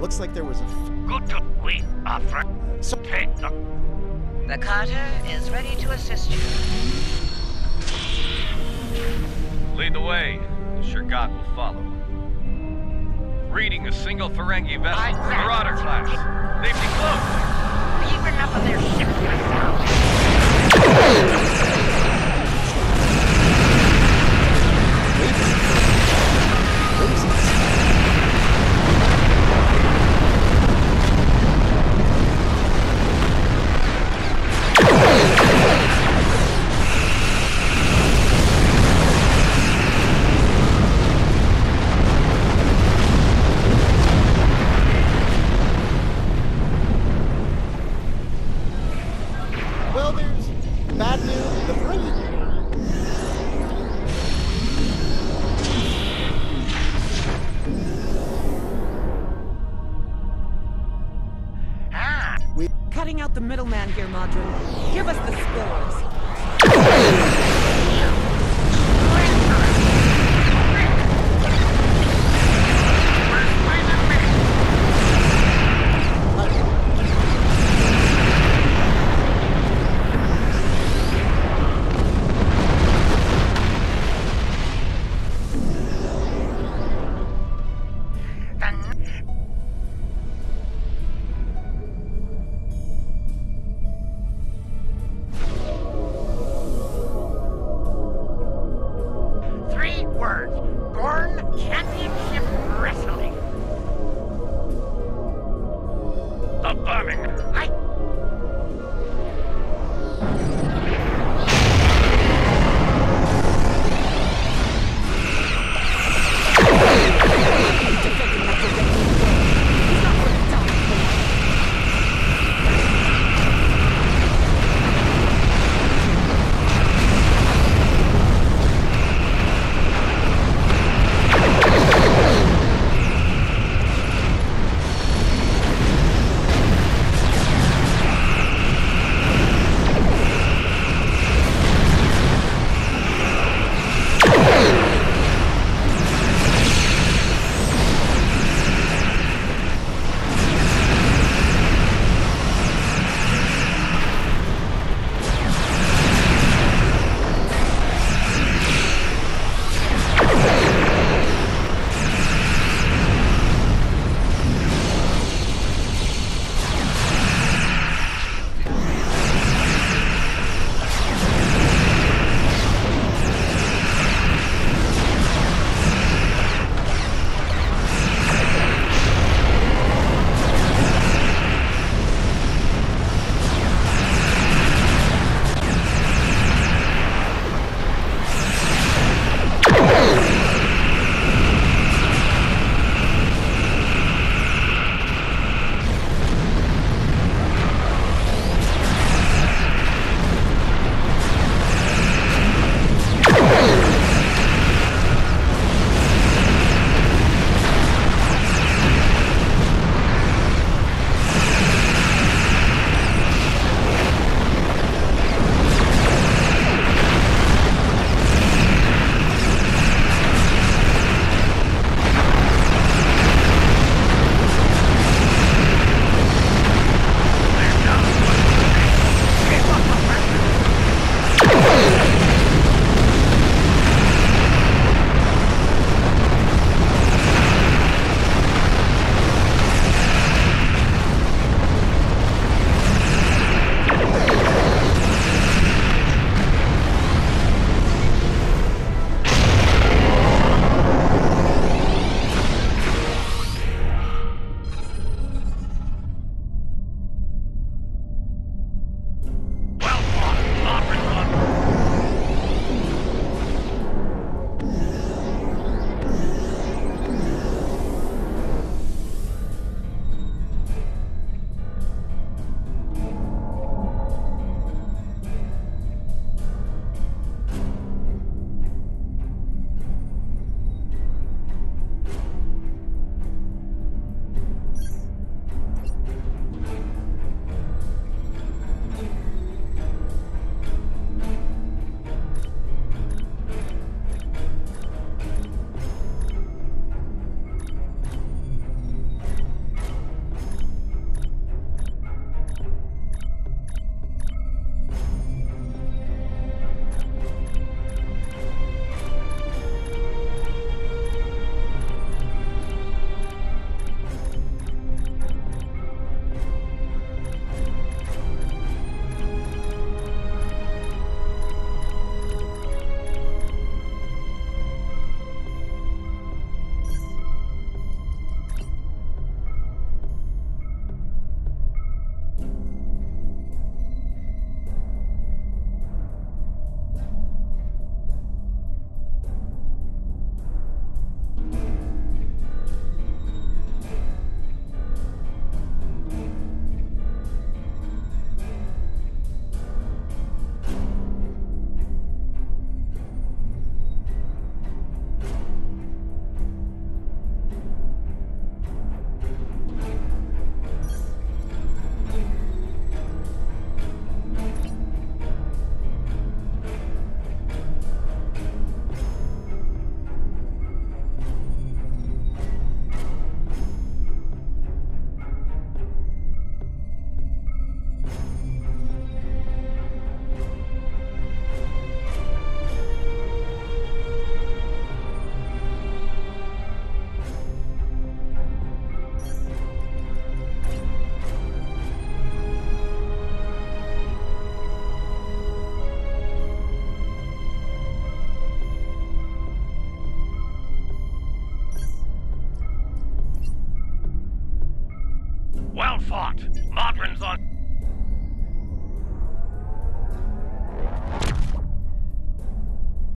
Looks like there was a. F- Good to we are friends. So- Take the The Carter is ready to assist you. Lead the way. The Shurgat will follow. Reading a single Ferengi vessel. I- Marauder class. Safety close. even up of their ship myself. Bad news. The Ferengi. Ah, Cutting out the middleman here, Madron. Give us the spores. well fought.